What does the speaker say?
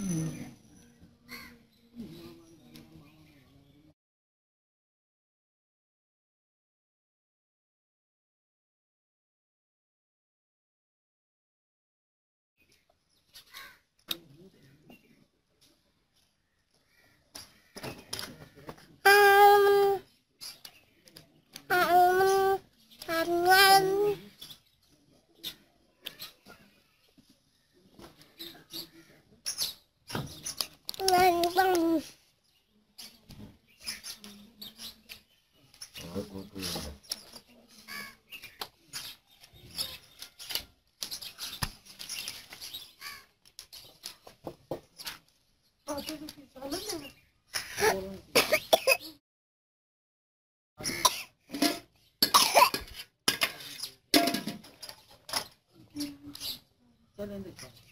Mm-hmm. Sen elinde çal.